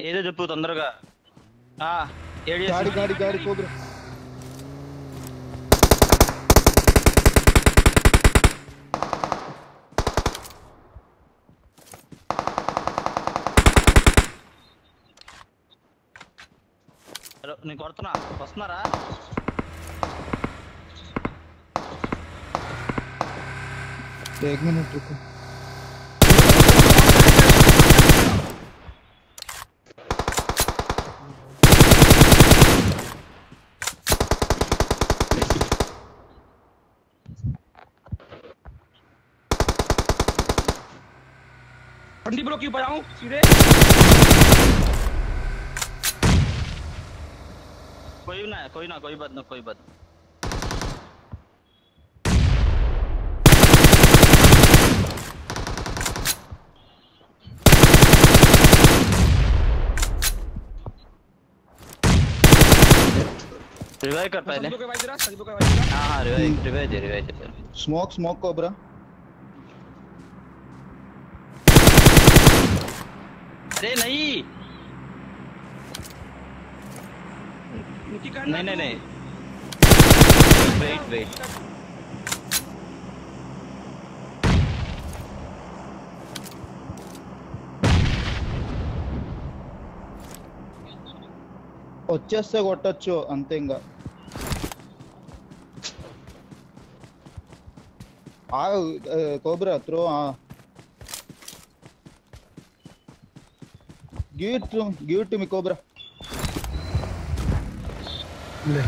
ఏదో చెప్పు తొందరగా ఆ ఏడు గాడి గాడి గాడి కోబ్రా నేను కొడుతున్నా వస్తున్నారా एक मिनट रुको बंदी ब्रो क्यों बजाऊं सीधे। कोई ना कोई ना कोई बात ना कोई बात रिवाइव कर पहले। को को हाँ हाँ रिवाइव रिवाइव दे रिवाइव दे स्मोक स्मोक कोबरा अरे नहीं निकी करना नहीं नहीं तू। नहीं वेट वेट వచ్చేస్తే కొట్టొచ్చు అంతే ఇంకా ఆ cobra throw Give it to give it to me, Cobra. ले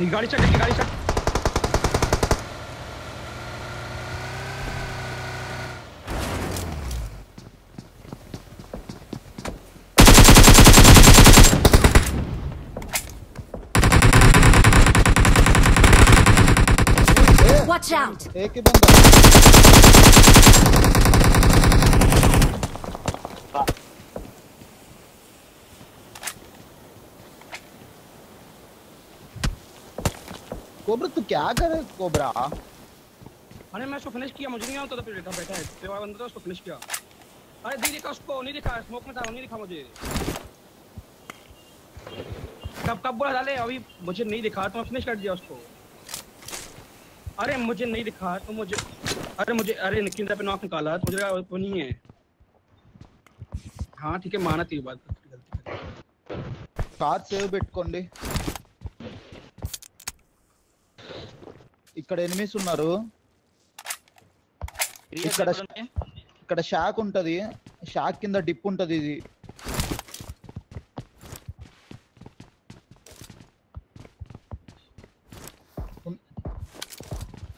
ये गाड़ी चल गाड़ी चल Watch out! एक ही बंदा कोबरा, तू क्या करे कोबरा? अरे, मैं उसको फिनिश किया, मुझे नहीं आता था, फिर बैठा है। सेवा बंदा था, उसको फिनिश किया। अरे, नहीं दिखा उसको, नहीं दिखा स्मोक में था, नहीं दिखा मुझे। कब कब बोला डाले अभी मुझे नहीं दिखा तो फिनिश कर दिया उसको। अरे, मुझे नहीं दिखा तो मुझे, अरे मुझे, अरे निकिंदा पे नॉक निकाला तो मुझे वो नहीं है। हाँ ठीक है माना थी ये बात गलती कर కార్ సేవ్ పెట్టుకోండి ఇక్కడ ఎనిమిస్ ఉన్నారు ఇక్కడ ఇక్కడ షాక్ ఉంటది షాక్ కింద డిప్ ఉంటది ఇది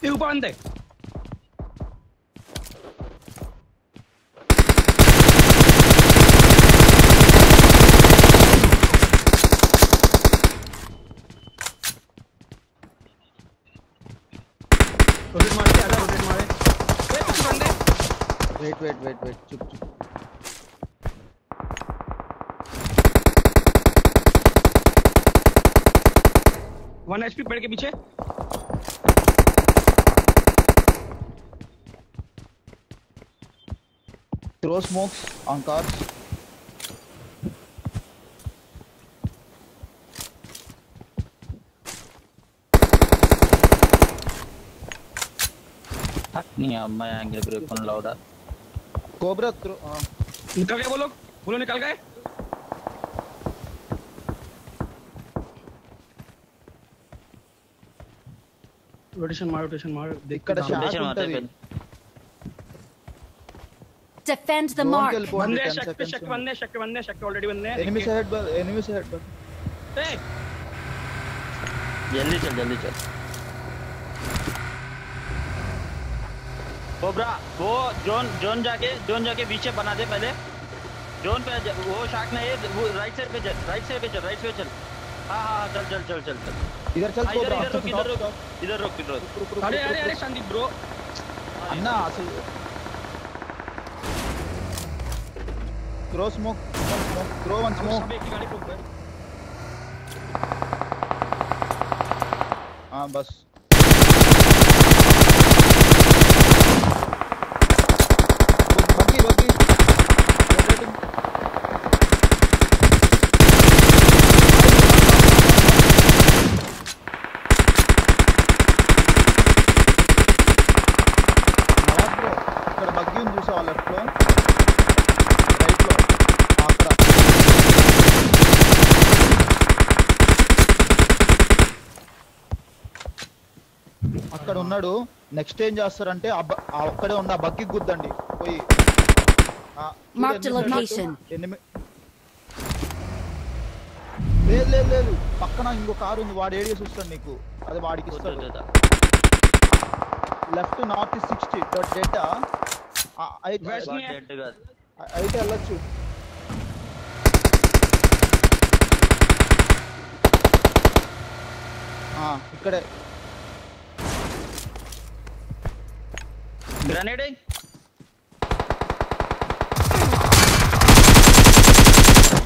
ये ऊपर वेट वेट वेट चुप चुप। वन एचपी पेड़ के पीछे। थ्रो स्मोक्स कार्स नहीं अम्मा एंगल ब्रेक कौन लाउडा कोबरा निकल गए वो लोग? वो लोग निकल गए? रोटेशन मार रोटेशन मार। देख कर रोटेशन मारते हैं डिफेंड द मार्क बंदे शक पे शक बंदे शक बंदे शक ऑलरेडी बंदे। एनिमी से हेड पर एनिमी से हेड पर जल्दी चल जल्दी चल। कोबरा वो जोन जोन जाके जोन जाके पीछे बना दे पहले। जोन पे वो शार्क ने वो राइट साइड पे चल राइट साइड पे चल राइट साइड पे चल। हाँ हाँ चल चल चल चल इधर चल हाँ, कोबरा। इधर रुक इधर रुक इधर रुक। इधर रुक। अरे अरे अरे संदीप ब्रो। अन्ना throw क्रॉस one क्रो वन one हाँ बस। అక్కడ ఉన్నాడు. నెక్స్ట్ ఏం చేస్తారంటే అక్కడే ఉన్న బక్కి గుద్దండి. పోయి. లేదు లేదు లేదు. పక్కన ఇంకో కారు ఉంది. వాడు ఏడియస్ చూస్తాడు నీకు. అది వాడికి ఇస్తాడు. Left north sixty dot data అయితే అయితే వెళ్ళొచ్చు. ఇక్కడే. Grenade है?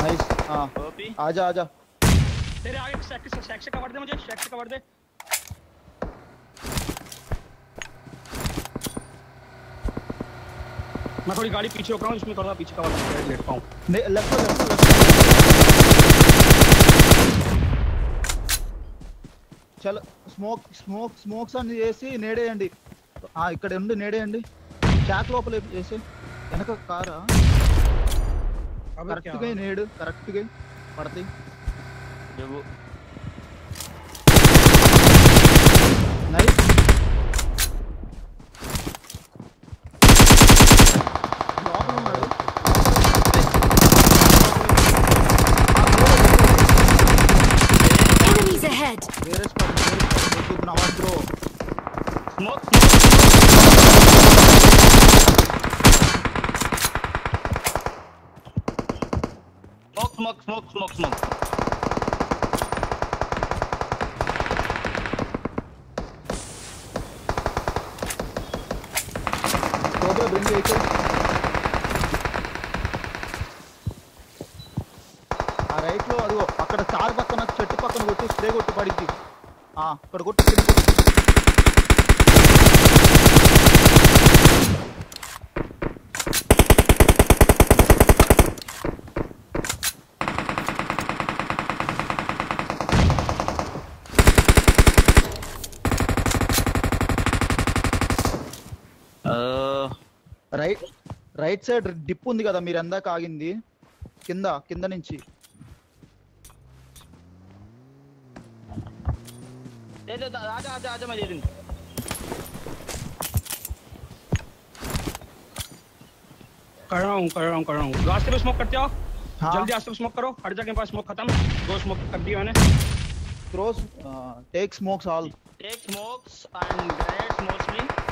Nice OP? ఆజా ఆజా तेरे आगे शेक से शेक से कवर दे मुझे शेक से कवर दे मैं थोड़ी गाड़ी पीछे रोक रहा हूँ इसमें थोड़ा पीछे कवर लेट पाऊँ లెఫ్ట్ లెఫ్ట్ చలో స్మోక్ స్మోక్ స్మోక్స్ అన్ని చేసి నేడేయండి ఆ, ఇక్కడ ఉండి నేడేయండి షాక్ లోపల చేసే వెనక కారా? కరెక్ట్గా నేడు కరెక్ట్గా పడతాయి. Smoke, smoke, smoke, smoke, smoke, smoke, smoke. ఆ రైట్లో అదిగో అక్కడ కార్ పక్కన చెట్టు పక్కన కొట్టి స్ప్రే కొట్టి పడింది అక్కడ కొట్టి కింద కొట్టు. Uh, right right side dip ఉంది కదా మీరు ఎందాక ఆగింది కింద కింద నుంచి दे दे दे, आजा आजा आजा मैं दे दूंगा कर रहा हूँ कर रहा हूँ कर रहा हूँ रास्ते पे स्मोक करते हो हाँ। जल्दी रास्ते पे स्मोक करो हर जगह के पास स्मोक खत्म दो स्मोक कर दिए मैंने throws take smokes all Take smokes and grenades mostly.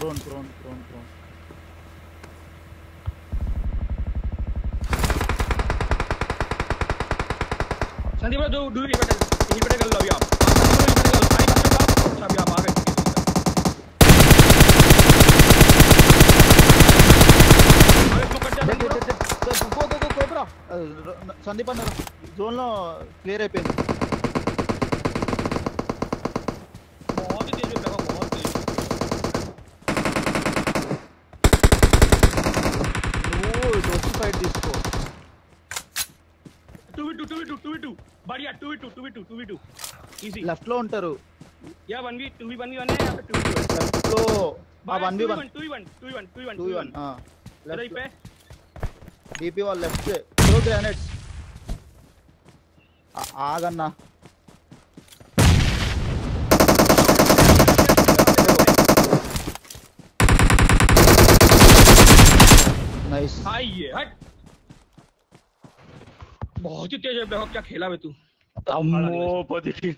Prone prone prone prone Sandeep भाई, दो डू यहीं पे कर- यहीं पे कर लो अभी आप संदीप भाई, यहीं पे कर लो। सारी बातें बताओ। अच्छा अभी आप आ गए ठीक है, ठीक है। आगे बढ़िया two V two two V two two V two easy left లో ఉంటారు या one V two V one V one है या फिर टू वी टू है లెఫ్ట్ లో one V one two V one two V one two V one two two V one one इधर ही पे డిపి వాళ్ళు లెఫ్ట్ త్రో గ్రానైట్స్ ఆగన్నా నైస్ हाय ये हट बहुत ही तेज है देखो क्या खेला बे तू? अम्मो पति।